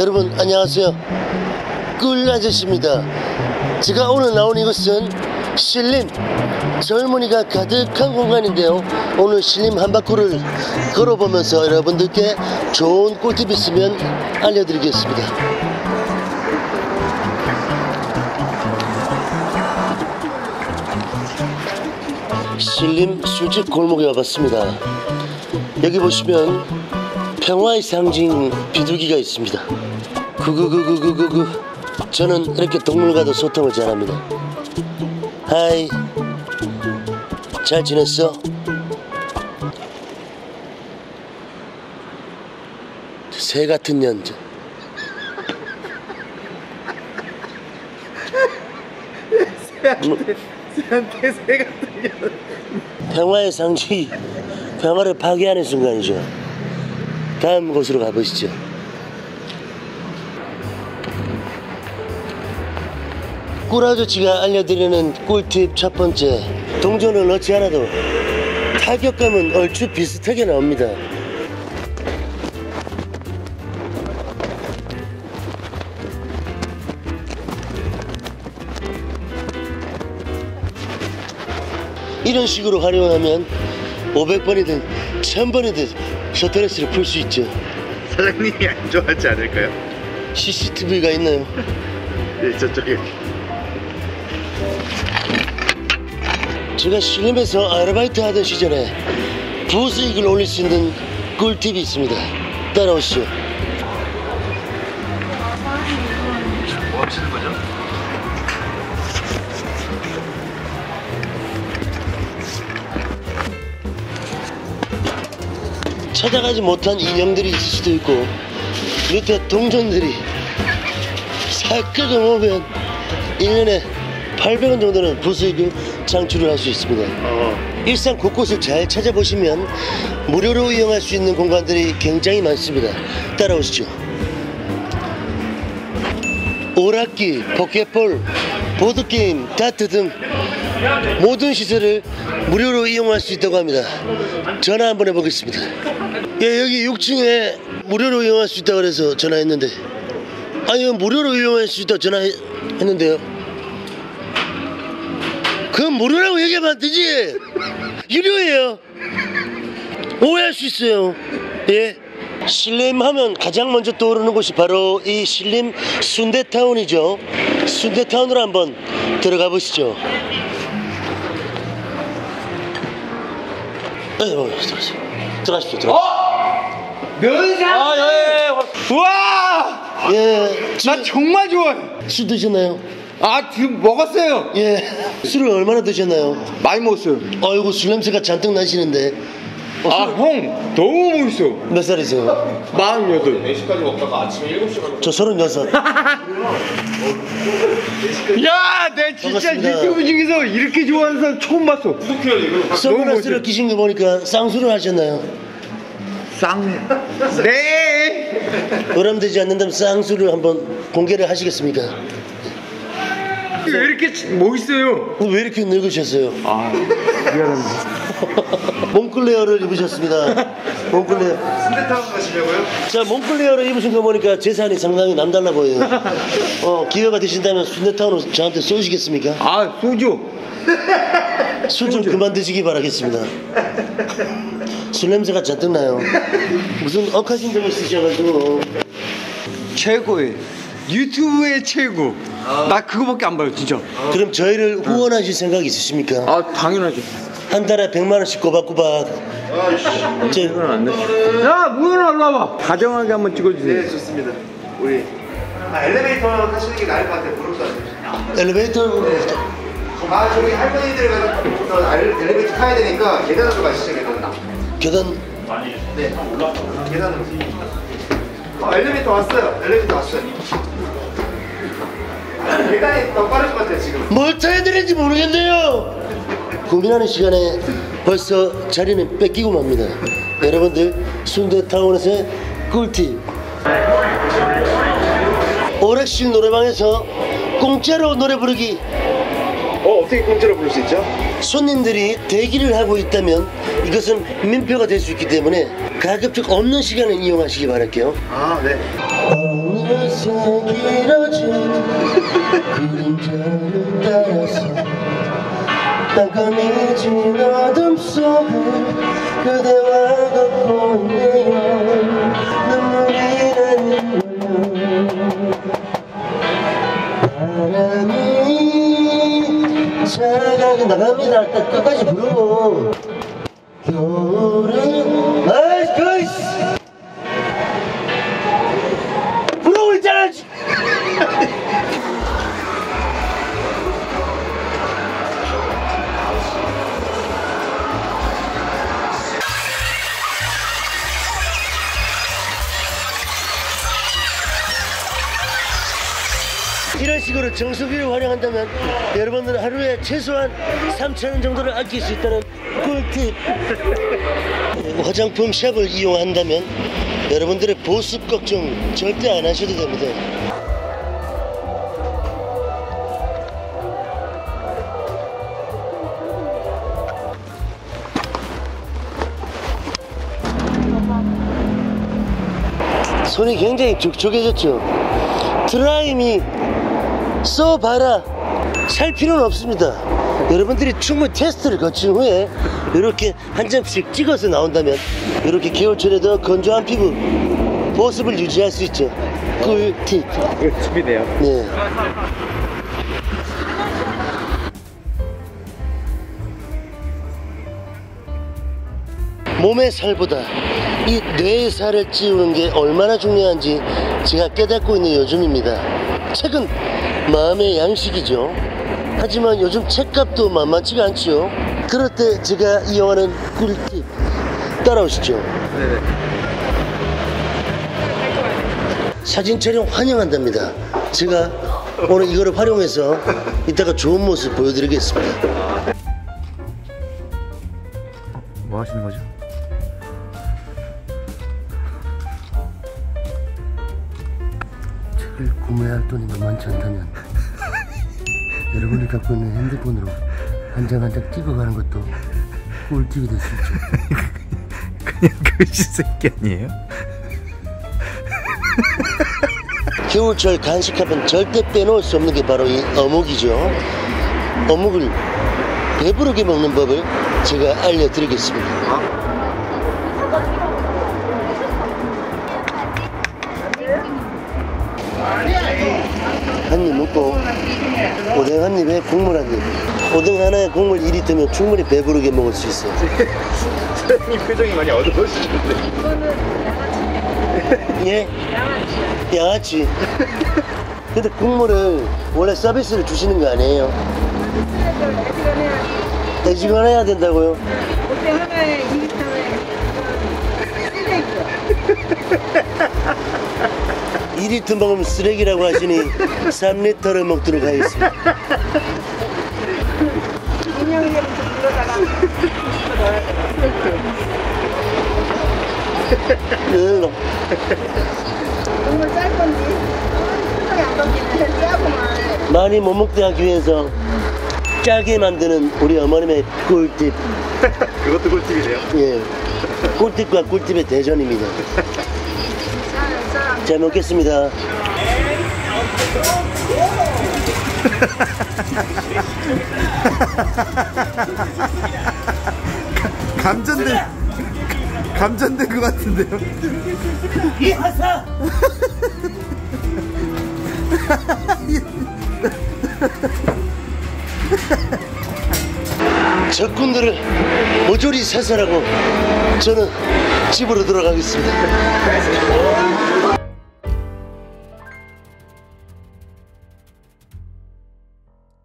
여러분 안녕하세요. 꿀 아저씨입니다. 제가 오늘 나온 이곳은 신림 젊은이가 가득한 공간인데요. 오늘 신림 한바퀴를 걸어보면서 여러분들께 좋은 꿀팁 있으면 알려드리겠습니다. 신림 술집 골목에 와봤습니다. 여기 보시면 평화의 상징 비둘기가 있습니다. 구구구구구구구 저는 이렇게 동물과도 소통을 잘합니다. 하이 잘 지냈어? 새 같은 년 새한테 새 같은 년. 평화의 상징이 평화를 파괴하는 순간이죠. 다음 곳으로 가보시죠. 꿀아저씨가 알려드리는 꿀팁 첫 번째 동전을 넣지 않아도 타격감은 얼추 비슷하게 나옵니다. 이런 식으로 활용하면 500번이든 1000번이든 스트레스를 풀 수 있죠. 사장님이 안 좋아하지 않을까요? CCTV가 있나요? 네, 저쪽에. 제가 실림에서 아르바이트 하던 시절에 부수익을 올릴 수 있는 꿀팁이 있습니다. 따라오시죠. 찾아가지 못한 인형들이 있을 수도 있고 밑에 동전들이 살끄어 오면 1년에 800원 정도는 부수익을 창출을 할 수 있습니다. 어. 일상 곳곳을 잘 찾아보시면 무료로 이용할 수 있는 공간들이 굉장히 많습니다. 따라오시죠. 오락기, 포켓볼, 보드게임, 다트 등 모든 시설을 무료로 이용할 수 있다고 합니다. 전화 한번 해보겠습니다. 예, 여기 6층에 무료로 이용할 수 있다고 그래서 전화했는데 아니 무료로 이용할 수 있다고 전화했는데요. 그건 무료라고 얘기하면 안 되지. 유료예요. 오해할 수 있어요. 예. 신림 하면 가장 먼저 떠오르는 곳이 바로 이 신림 순대타운이죠. 순대타운으로 한번 들어가 보시죠. 네, 어, 들어가십시오. 들어가십시오. 면상. 아, 예, 예. 우와! 예. 나 술, 정말 좋아해. 술 드셨나요? 아, 지금 먹었어요. 예. 술을 얼마나 드셨나요? 많이 먹었어요. 아이고 술 냄새가 잔뜩 나시는데. 어, 아, 형, 너무 멋있어. 몇 살이세요? 마흔여덟. 4시까지 먹다가 아침에 7시 가면 저 서른여섯. 야, 내 진짜 반갑습니다. 유튜브 중에서 이렇게 좋아하는 사람 처음 봤어. 구독해요 이거 선글라스를. 끼신 거 보니까 쌍수를 하셨나요? 쌍. 네. 오람되지 않는다면 쌍수를 한번 공개를 하시겠습니까? 왜 이렇게 멋있어요? 왜 이렇게 늙으셨어요? 아, 미안합니다. 몽클레어를 입으셨습니다. 몽클레어. 순대탕 가시려고요? 자, 몽클레어를 입으신 거 보니까 재산이 상당히 남달라 보여요. 어, 기회가 되신다면 순대탕으로 저한테 쏘시겠습니까? 아, 소주. 술 좀 그만 드시기 바라겠습니다. 술 냄새가 잔뜩 나요. 무슨 억하심정이 있으셔가지고. 최고의 유튜브의 최고. 나 그거밖에 안 봐요, 진짜. 그럼 저희를 후원하실 생각 있으십니까? 아, 당연하죠. 한 달에 100만 원씩 꼬박꼬박. 제, 안 돼. 야, 무현아, 일로 와봐. 다정하게 한번 찍어주세요. 네, 좋습니다. 우리 아, 엘리베이터 타시는 게 나을 것 같아요. 무릎도 안 되죠. 엘리베이터 아, 저기 할머니들 가서 엘리베이터 타야 되니까 계단으로 가시죠, 계단. 계단 네, 계단으로. 어, 엘리베이터 왔어요. 엘리베이터 왔어요. 아, 계단이 더 빠를 것 같아요, 지금. 뭘 타야 되는지 모르겠네요. 고민하는 시간에 벌써 자리는 뺏기고 맙니다. 여러분들 순대타운에서의 꿀팁. 오락실 노래방에서 공짜로 노래 부르기. 어, 어떻게 공짜로 부를 수 있죠? 손님들이 대기를 하고 있다면 이것은 민폐가 될 수 있기 때문에 가급적 없는 시간을 이용하시기 바랄게요. 아, 네. 깜깜해진 어둠 속을 그대와 걷고 있네요 나갑니다 일단 끝까지 부르고 정수기를 활용한다면 여러분들은 하루에 최소한 3,000원 정도를 아낄 수 있다는 꿀팁. 화장품 샵을 이용한다면 여러분들의 보습 걱정 절대 안 하셔도 됩니다. 손이 굉장히 촉촉해졌죠? 드라임이 써봐라 살 필요는 없습니다 여러분들이 충분히 테스트를 거친 후에 이렇게 한 점씩 찍어서 나온다면 이렇게 겨울철에도 건조한 피부 보습을 유지할 수 있죠 꿀팁 준비돼요. 네. 몸의 살보다 이 뇌의 살을 찌우는 게 얼마나 중요한지 제가 깨닫고 있는 요즘입니다. 책은 마음의 양식이죠. 하지만 요즘 책값도 만만치가 않죠. 그럴 때 제가 이용하는 꿀팁 따라오시죠. 네네. 사진 촬영 환영한답니다. 제가 오늘 이거를 활용해서 이따가 좋은 모습 보여드리겠습니다. 뭐 하시는 거죠? 구매할 돈이 만만치 않다면 여러분이 갖고 있는 핸드폰으로 한 장 한 장 찍어가는 것도 꿀팁이 될 수 있죠. 그냥 글씨 새끼 아니에요? 겨울철 간식하면 절대 빼놓을 수 없는 게 바로 이 어묵이죠. 어묵을 배부르게 먹는 법을 제가 알려드리겠습니다. 먹고 오뎅 한 입에 국물 한 입. 오뎅 하나에 국물 2리터면 충분히 배부르게 먹을 수 있어요. 선생님 표정이 많이 어두워지는데. 예? 양아치. 근데 국물을 원래 서비스를 주시는 거 아니에요? 돼지간 해야 된다고요? 그때 하나에 2리터에 2리터 먹으면 쓰레기라고 하시니 3리터를 먹도록 하겠습니다. 응. 국물 짤 건지 생각이 안 바뀌네 짜구만 많이 못 먹게 하기 위해서 짜게 만드는 우리 어머님의 꿀팁. 그것도 꿀팁이래요. 예. 꿀팁과 꿀팁의 대전입니다. 짜잘 먹겠습니다. 감전된 감전된 것 같은데요. 이 하사! 적군들을 모조리 사살하고 저는 집으로 돌아가겠습니다.